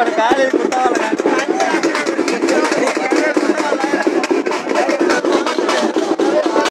por ele le la